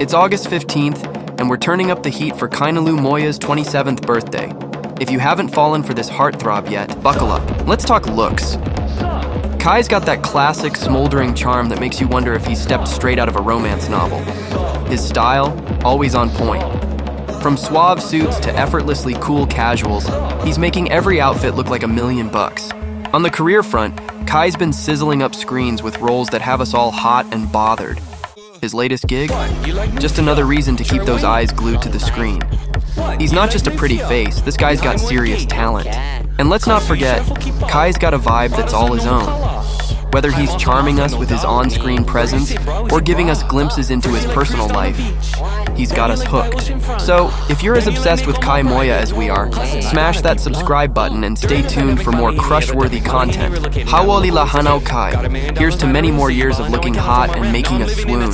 It's August 15th, and we're turning up the heat for Kainalu Moya's 27th birthday. If you haven't fallen for this heartthrob yet, buckle up. Let's talk looks. Kai's got that classic smoldering charm that makes you wonder if he stepped straight out of a romance novel. His style, always on point. From suave suits to effortlessly cool casuals, he's making every outfit look like a million bucks. On the career front, Kai's been sizzling up screens with roles that have us all hot and bothered. His latest gig? Just another reason to keep those eyes glued to the screen. He's not just a pretty face, this guy's got serious talent. And let's not forget, Kai's got a vibe that's all his own. Whether he's charming us with his on screen presence or giving us glimpses into his personal life, he's got us hooked. So, if you're as obsessed with Kai Moya as we are, smash that subscribe button and stay tuned for more crush worthy content. Hawali Lahanau Kai. Here's to many more years of looking hot and making us swoon.